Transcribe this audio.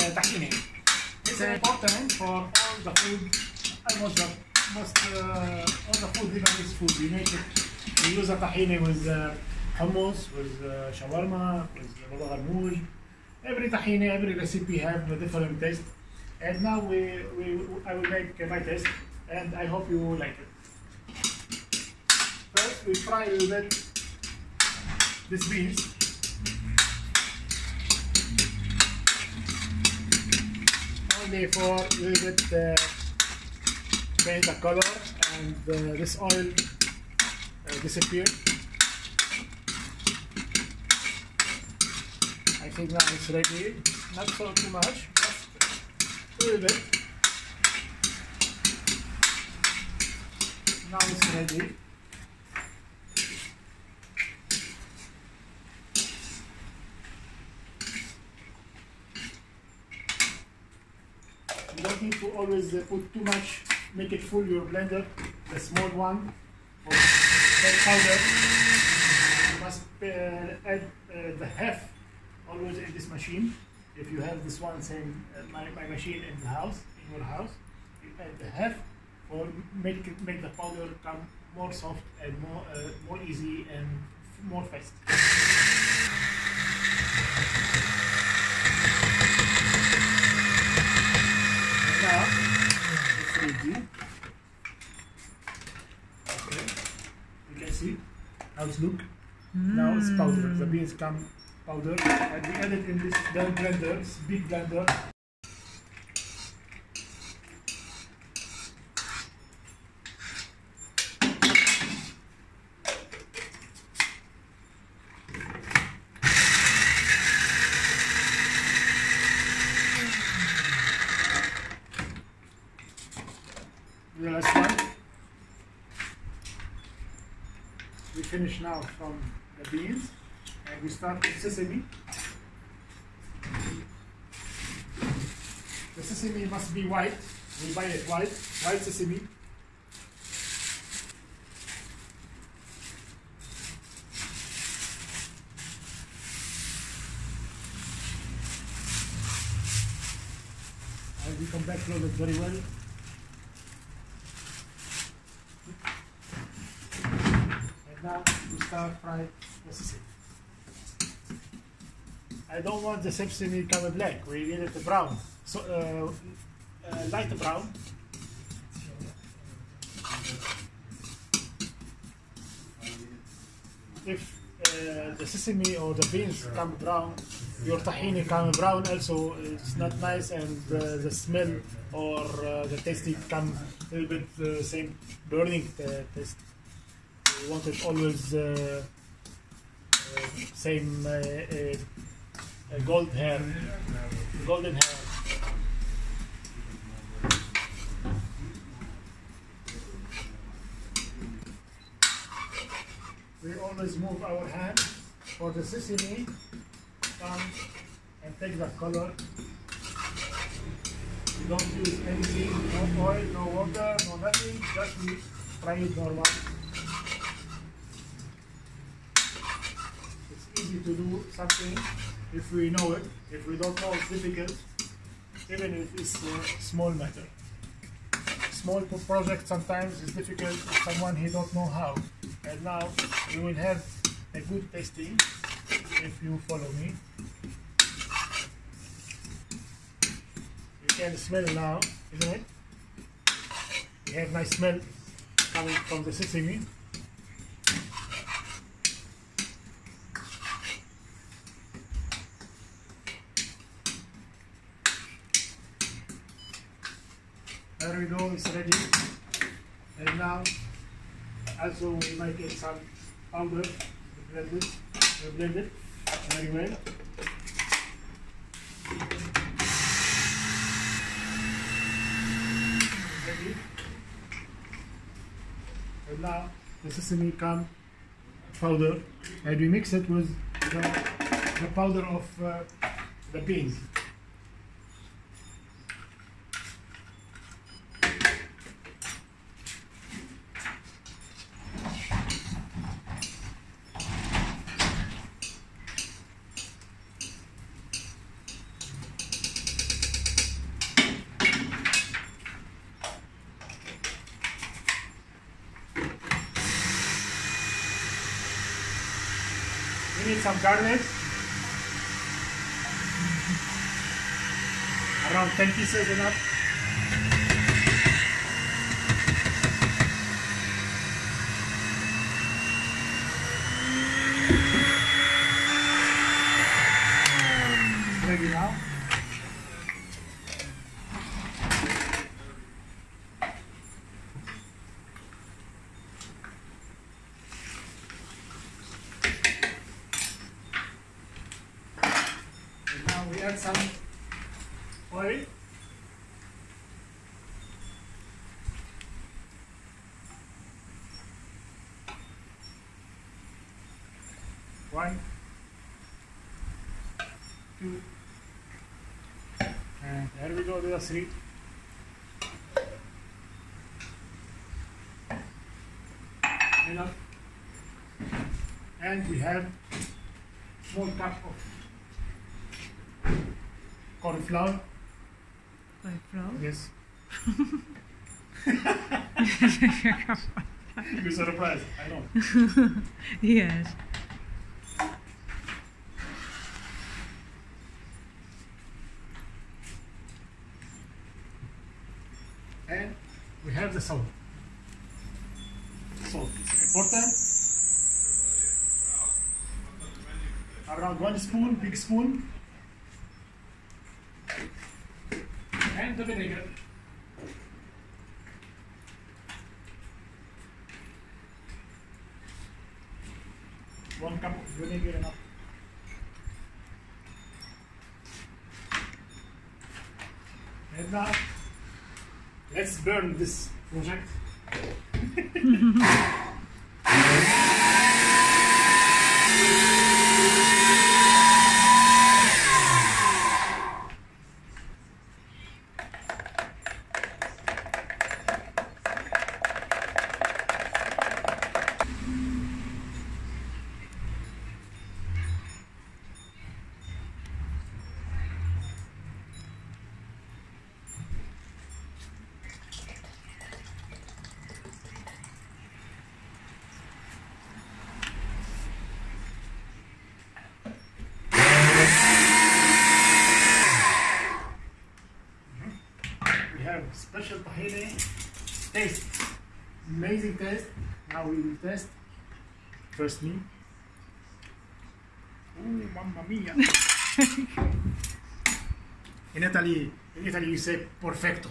tahini. It's important for all the food, almost the most uh, all the food Lebanese food. We make it. We use a tahini with uh, hummus, with uh, shawarma, with baba ghanoush. Every tahini, every recipe have a different taste. And now we, we I will make my taste, and I hope you like it. First, we fry a little bit this beans. A little bit uh, change the color and uh, this oil uh, disappear. I think now it's ready. Not so too much, just a little bit. Now it's ready. You don't need to always uh, put too much, make it full your blender, the small one, or powder. You must uh, add uh, the half always in this machine. If you have this one, same my, my machine in the house, in your house, you add the half or make it, make the powder come more soft and more uh, more easy and more fast. Now it's ready. Okay, you can see how it's look. Now it's The come powder, and we add it in this blender, this big blender. The last one. We finish now from the beans we start with sesame. The sesame must be white. We buy it white, white sesame. And we come back close it very well. And now we start fry the sesame. I don't want the sesame color black. We need it brown. So uh, uh, light brown. If uh, the sesame or the beans come brown, your tahini come brown also. It's not nice, and uh, the smell or uh, the taste come a little bit uh, same burning taste. We want it always same uh, gold hair, golden hair. We always move our hand for the sesame, come and take the color. We don't use anything, no oil, no water, no nothing, just we fry it normal. It's easy to do something if we know it. If we don't know, it's difficult, even if it's a small matter. Small pro- project sometimes is difficult if someone he don't know how. And now you will have a good tasting if you follow me. You can smell now, isn't it? You have nice smell coming from the sesame. There we go, it's ready. And now, also we make it some powder, we blend it, we blend it very well. Ready. And now the sesame come powder, and we mix it with the, the powder of uh, the beans. Some garlic. Around 10 pieces enough. Ready now? And now we add some. One, two, and there we go, are three. Enough. And we have small cup of corn flour. Corn flour. Yes. You're surprised, I know. yes. And we have the salt. Salt is important. Around one spoon, big spoon. And the vinegar. One cup of vinegar enough. And now let's burn this project. special tahini taste. Amazing taste. Now we will test. First me. Oh, mamma mia. in Italy, in Italy you say perfecto.